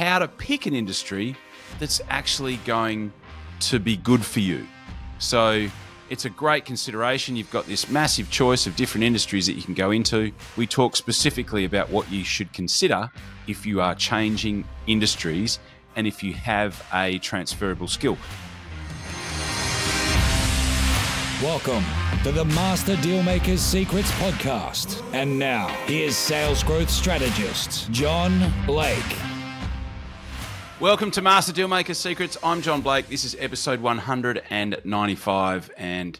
how to pick an industry that's actually going to be good for you. So it's a great consideration. You've got this massive choice of different industries that you can go into. We talk specifically about what you should consider if you are changing industries and if you have a transferable skill. Welcome to the Master Dealmakers Secrets podcast. And now, here's sales growth strategist, John Blake. Welcome to Master Dealmaker Secrets. I'm John Blake. This is episode 195. And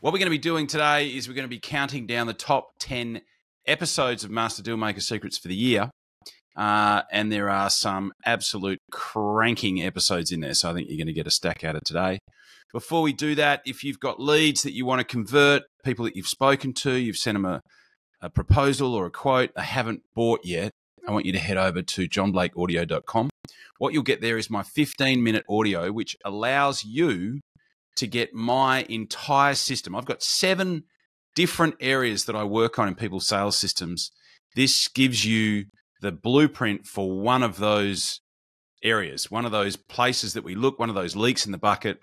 what we're going to be doing today is we're going to be counting down the top 10 episodes of Master Dealmaker Secrets for the year. Uh, and there are some absolute cranking episodes in there. So I think you're going to get a stack out of today. Before we do that, if you've got leads that you want to convert, people that you've spoken to, you've sent them a, a proposal or a quote, they haven't bought yet, I want you to head over to johnblakeaudio.com. What you'll get there is my 15 minute audio, which allows you to get my entire system. I've got seven different areas that I work on in people's sales systems. This gives you the blueprint for one of those areas, one of those places that we look, one of those leaks in the bucket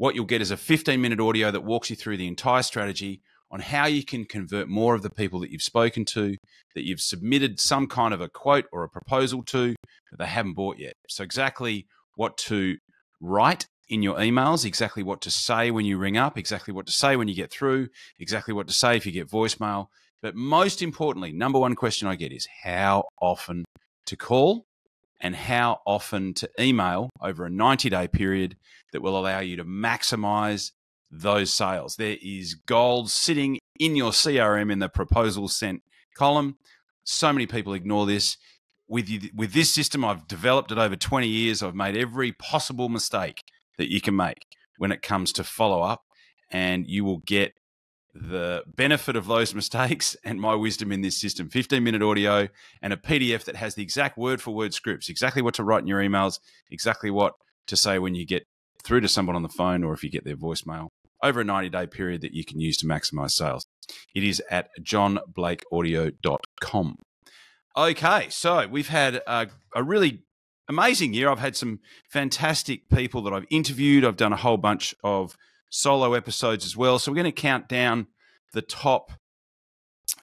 what you'll get is a 15 minute audio that walks you through the entire strategy on how you can convert more of the people that you've spoken to, that you've submitted some kind of a quote or a proposal to, that they haven't bought yet. So, exactly what to write in your emails, exactly what to say when you ring up, exactly what to say when you get through, exactly what to say if you get voicemail. But most importantly, number one question I get is how often to call and how often to email over a 90 day period that will allow you to maximize those sales. There is gold sitting in your CRM in the proposal sent column. So many people ignore this. With, you, with this system, I've developed it over 20 years. I've made every possible mistake that you can make when it comes to follow up, and you will get the benefit of those mistakes and my wisdom in this system 15 minute audio and a PDF that has the exact word for word scripts, exactly what to write in your emails, exactly what to say when you get through to someone on the phone or if you get their voicemail over a 90 day period that you can use to maximize sales. It is at johnblakeaudio.com. Okay, so we've had a, a really amazing year. I've had some fantastic people that I've interviewed. I've done a whole bunch of solo episodes as well. So we're going to count down the top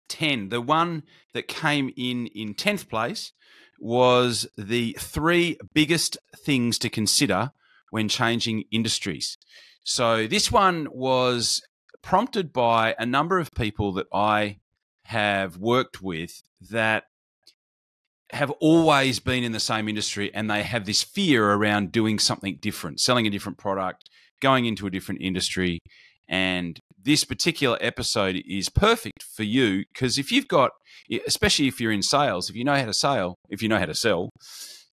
10. The one that came in in 10th place was the three biggest things to consider when changing industries. So this one was prompted by a number of people that I have worked with that have always been in the same industry and they have this fear around doing something different, selling a different product, going into a different industry. And this particular episode is perfect for you because if you've got, especially if you're in sales, if you know how to sell, if you know how to sell,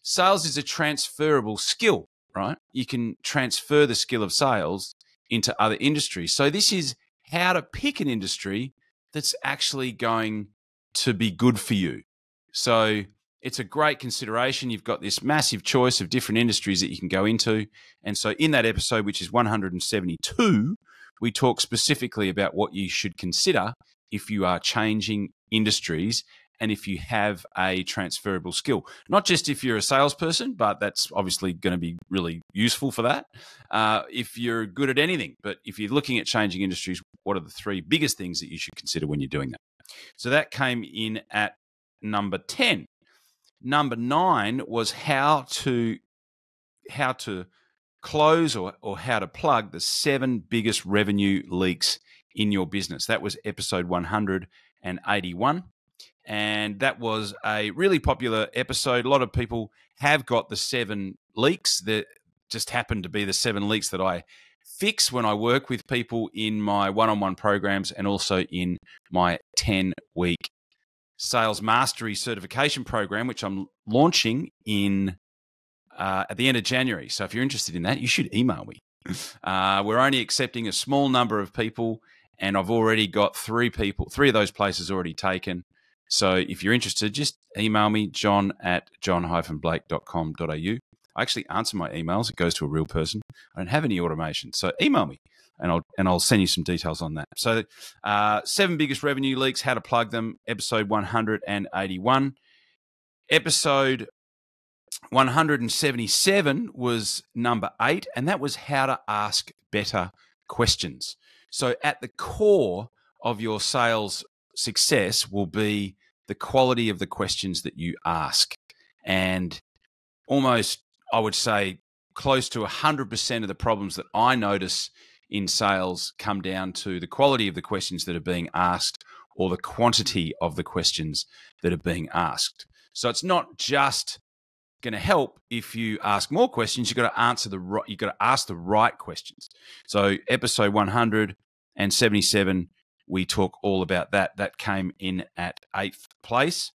sales is a transferable skill, right? You can transfer the skill of sales into other industries. So this is how to pick an industry that's actually going to be good for you. So it's a great consideration. You've got this massive choice of different industries that you can go into. And so, in that episode, which is 172, we talk specifically about what you should consider if you are changing industries and if you have a transferable skill. Not just if you're a salesperson, but that's obviously going to be really useful for that. Uh, if you're good at anything, but if you're looking at changing industries, what are the three biggest things that you should consider when you're doing that? So that came in at number 10. Number nine was how to how to close or, or how to plug the seven biggest revenue leaks in your business. That was episode 181. And that was a really popular episode. A lot of people have got the seven leaks that just happen to be the seven leaks that I fix when I work with people in my one on one programs and also in my 10 week sales mastery certification program, which I'm launching in uh, at the end of January. So if you're interested in that, you should email me. Uh, we're only accepting a small number of people, and I've already got three people, three of those places already taken. So if you're interested, just email me, john at john-blake.com.au. I actually answer my emails. It goes to a real person. I don't have any automation. So email me and I'll and I'll send you some details on that. So, uh, seven biggest revenue leaks, how to plug them, episode 181. Episode 177 was number eight, and that was how to ask better questions. So, at the core of your sales success will be the quality of the questions that you ask. And almost, I would say, close to 100% of the problems that I notice in sales come down to the quality of the questions that are being asked or the quantity of the questions that are being asked. So it's not just going to help if you ask more questions. You've got to answer the right. You've got to ask the right questions. So episode 177, we talk all about that. That came in at eighth place.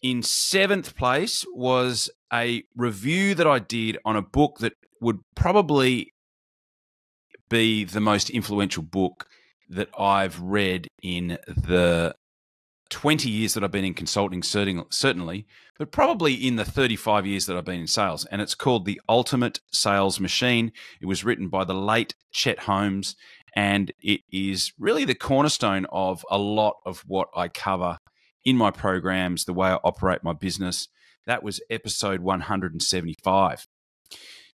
In seventh place was a review that I did on a book that would probably be the most influential book that I've read in the 20 years that I've been in consulting, certainly, but probably in the 35 years that I've been in sales. And it's called The Ultimate Sales Machine. It was written by the late Chet Holmes, and it is really the cornerstone of a lot of what I cover in my programs, the way I operate my business. That was episode 175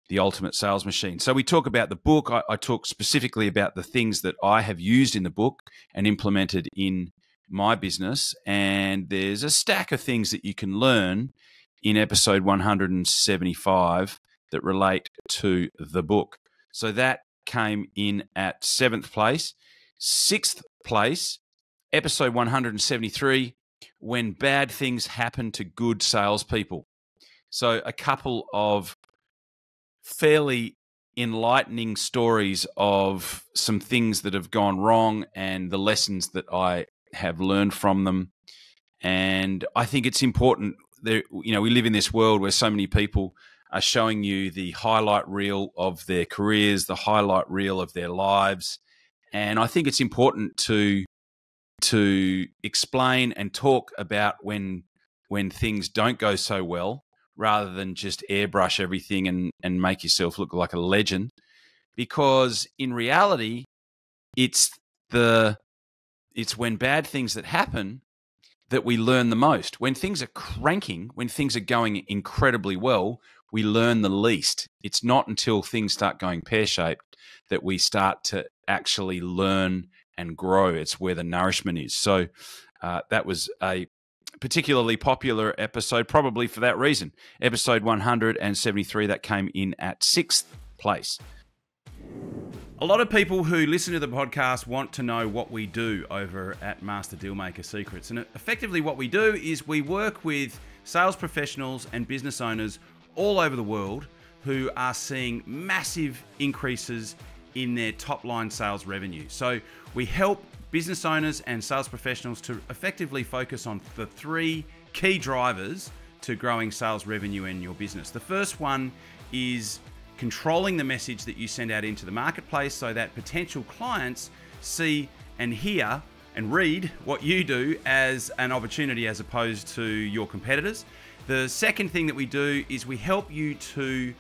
the ultimate sales machine. So we talk about the book. I, I, talk specifically about the things that I have used in the book and implemented in my business. And there's a stack of things that you can learn in episode 175 that relate to the book. So that came in at seventh place. Sixth place, episode 173 When Bad Things Happen to Good Salespeople. So a couple of fairly enlightening stories of some things that have gone wrong and the lessons that I have learned from them. And I think it's important that, you know, we live in this world where so many people are showing you the highlight reel of their careers, the highlight reel of their lives. And I think it's important to to explain and talk about when when things don't go so well rather than just airbrush everything and, and make yourself look like a legend. Because in reality, it's the it's when bad things that happen that we learn the most. When things are cranking, when things are going incredibly well, we learn the least. It's not until things start going pear shaped that we start to actually learn and grow. It's where the nourishment is. So uh, that was a particularly popular episode, probably for that reason. Episode 173 that came in at sixth place. A lot of people who listen to the podcast want to know what we do over at Master Dealmaker Secrets. And effectively, what we do is we work with sales professionals and business owners all over the world who are seeing massive increases in their top line sales revenue. So we help business owners and sales professionals to effectively focus on the three key drivers to growing sales revenue in your business. The first one is controlling the message that you send out into the marketplace so that potential clients see and hear and read what you do as an opportunity as opposed to your competitors. The second thing that we do is we help you to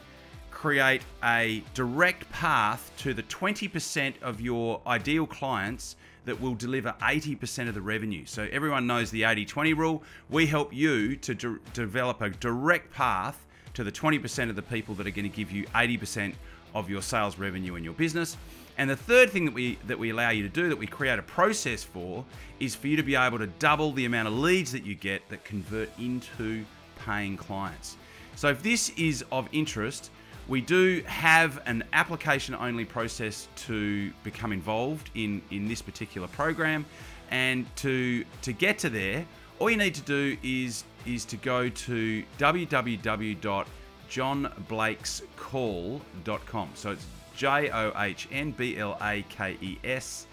create a direct path to the 20% of your ideal clients that will deliver 80% of the revenue. So everyone knows the 80 20 rule. We help you to de- develop a direct path to the 20% of the people that are going to give you 80% of your sales revenue in your business. And the third thing that we that we allow you to do that we create a process for is for you to be able to double the amount of leads that you get that convert into paying clients. So if this is of interest, we do have an application only process to become involved in, in this particular program. And to, to get to there, all you need to do is, is to go to www.johnblakescall.com. So it's J O H N B L A K E S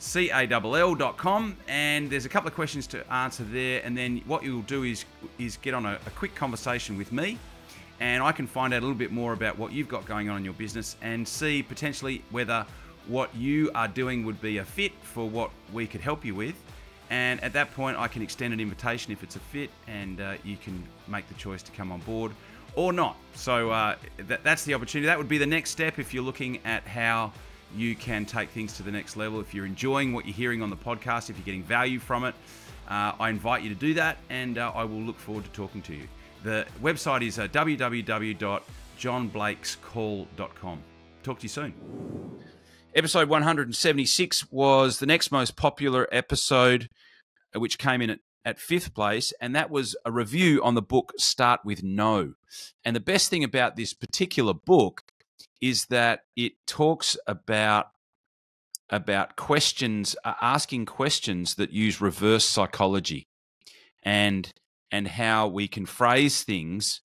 C A L L.com. And there's a couple of questions to answer there. And then what you'll do is, is get on a, a quick conversation with me and I can find out a little bit more about what you've got going on in your business and see potentially whether what you are doing would be a fit for what we could help you with. And at that point, I can extend an invitation if it's a fit, and uh, you can make the choice to come on board or not. So uh, that, that's the opportunity. That would be the next step if you're looking at how you can take things to the next level. If you're enjoying what you're hearing on the podcast, if you're getting value from it, uh, I invite you to do that, and uh, I will look forward to talking to you. The website is uh, www.johnblakescall.com. Talk to you soon. Episode 176 was the next most popular episode, uh, which came in at, at fifth place, and that was a review on the book Start with No. And the best thing about this particular book is that it talks about about questions, uh, asking questions that use reverse psychology, and and how we can phrase things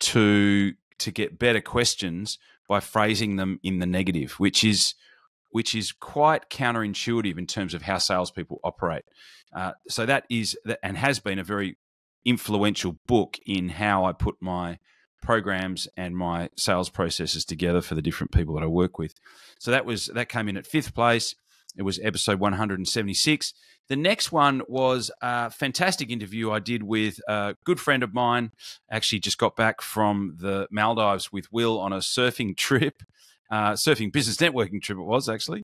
to to get better questions by phrasing them in the negative, which is which is quite counterintuitive in terms of how salespeople operate. Uh, so that is and has been a very influential book in how I put my programs and my sales processes together for the different people that I work with. So that was that came in at fifth place. It was episode 176. The next one was a fantastic interview I did with a good friend of mine. Actually, just got back from the Maldives with Will on a surfing trip. Uh, surfing business networking trip it was actually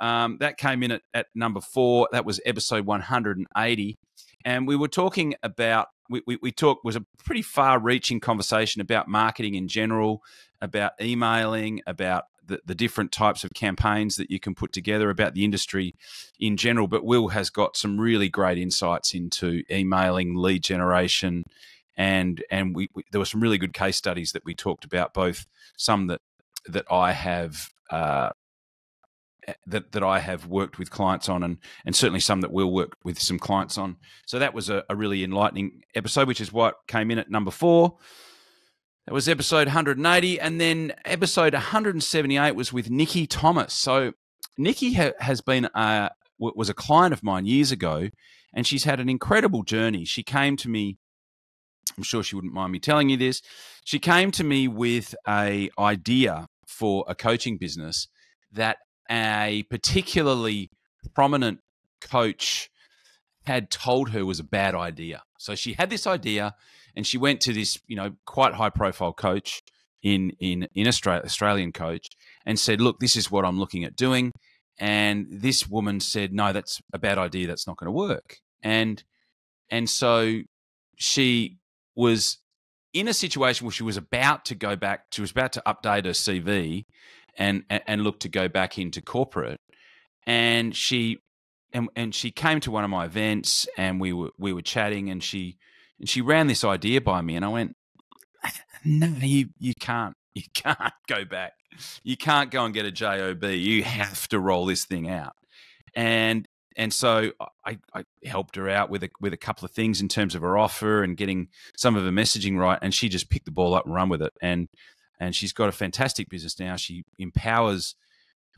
um, that came in at, at number four that was episode 180 and we were talking about we, we, we talked was a pretty far reaching conversation about marketing in general about emailing about the, the different types of campaigns that you can put together about the industry in general. But Will has got some really great insights into emailing, lead generation, and and we, we there were some really good case studies that we talked about, both some that that I have. Uh, that, that I have worked with clients on, and, and certainly some that we'll work with some clients on. So that was a, a really enlightening episode, which is what came in at number four. That was episode 180. And then episode 178 was with Nikki Thomas. So Nikki ha- has been a, was a client of mine years ago, and she's had an incredible journey. She came to me. I'm sure she wouldn't mind me telling you this. She came to me with a idea for a coaching business that a particularly prominent coach had told her was a bad idea. So she had this idea and she went to this, you know, quite high profile coach in in in Australia, Australian coach, and said, "Look, this is what I'm looking at doing." And this woman said, "No, that's a bad idea. That's not going to work." And and so she was in a situation where she was about to go back. She was about to update her CV and and look to go back into corporate. And she and and she came to one of my events, and we were we were chatting, and she and she ran this idea by me, and I went, "No, you you can't, you can't go back. You can't go and get a job. You have to roll this thing out." And and so I, I helped her out with a with a couple of things in terms of her offer and getting some of her messaging right, and she just picked the ball up and run with it. And and she's got a fantastic business now. She empowers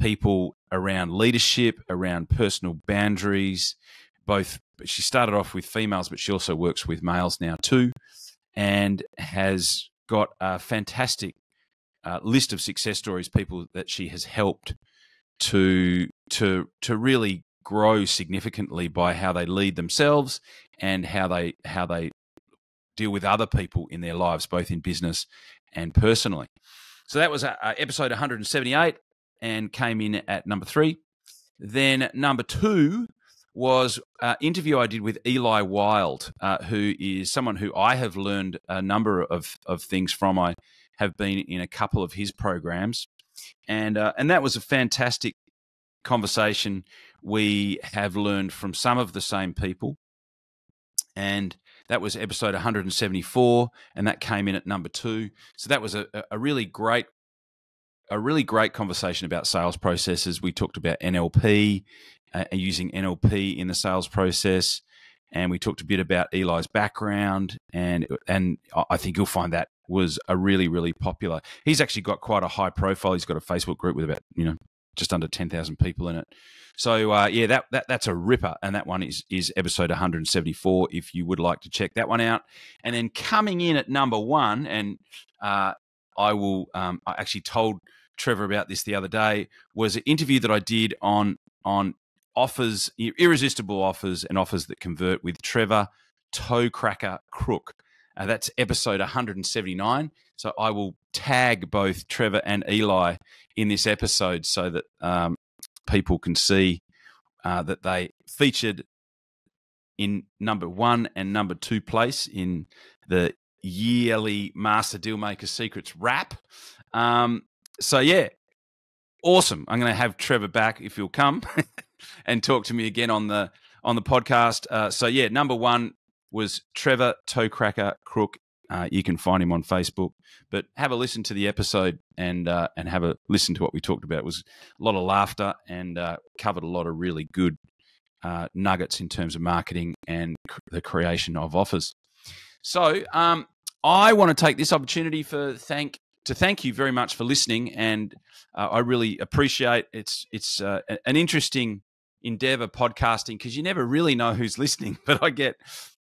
people around leadership, around personal boundaries, both she started off with females, but she also works with males now too, and has got a fantastic uh, list of success stories, people that she has helped to to to really grow significantly by how they lead themselves and how they how they deal with other people in their lives, both in business and personally. So that was uh, episode 178 and came in at number three. Then number two was an interview I did with Eli Wild, uh, who is someone who I have learned a number of, of things from. I have been in a couple of his programs, and uh, and that was a fantastic conversation. We have learned from some of the same people, and that was episode 174, and that came in at number two. So that was a, a really great a really great conversation about sales processes. We talked about NLP uh, using NLP in the sales process. And we talked a bit about Eli's background, and and I think you'll find that was a really really popular. He's actually got quite a high profile. He's got a Facebook group with about you know just under ten thousand people in it. So uh, yeah, that, that that's a ripper, and that one is is episode 174. If you would like to check that one out, and then coming in at number one, and uh, I will. Um, I actually told Trevor about this the other day. Was an interview that I did on on offers, irresistible offers, and offers that convert with Trevor Toe Cracker Crook. Uh, that's episode 179. So I will tag both Trevor and Eli in this episode so that um, people can see uh, that they featured in number one and number two place in the yearly Master Dealmaker Secrets wrap. Um, so yeah, awesome. I'm going to have Trevor back if he'll come and talk to me again on the on the podcast. Uh, so yeah, number one was Trevor Toecracker Crook. Uh, you can find him on Facebook, but have a listen to the episode and uh, and have a listen to what we talked about. It was a lot of laughter and uh, covered a lot of really good uh, nuggets in terms of marketing and cr- the creation of offers. So um, I want to take this opportunity for thank to thank you very much for listening, and uh, I really appreciate it's it's uh, an interesting endeavor podcasting because you never really know who's listening. But I get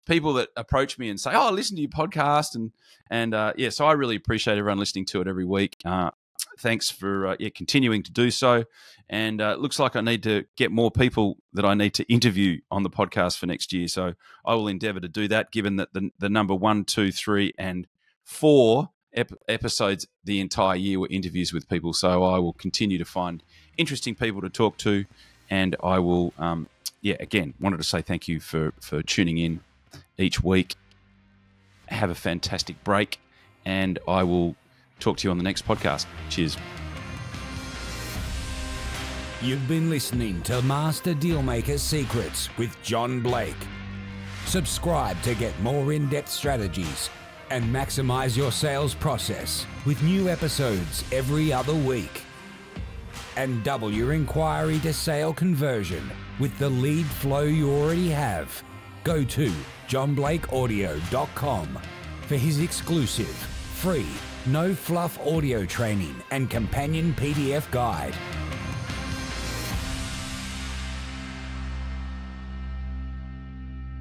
people that approach me and say, "Oh, I listen to your podcast," and and uh, yeah, so I really appreciate everyone listening to it every week. Uh, thanks for uh, yeah continuing to do so, and uh, it looks like I need to get more people that I need to interview on the podcast for next year. So I will endeavour to do that. Given that the the number one, two, three, and four ep- episodes the entire year were interviews with people, so I will continue to find interesting people to talk to, and I will. Um, yeah, again, wanted to say thank you for for tuning in each week. Have a fantastic break, and I will talk to you on the next podcast. Cheers. You've been listening to Master Dealmaker Secrets with John Blake. Subscribe to get more in depth strategies and maximize your sales process with new episodes every other week. And double your inquiry to sale conversion with the lead flow you already have. Go to johnblakeaudio.com for his exclusive, free, no fluff audio training and companion PDF guide.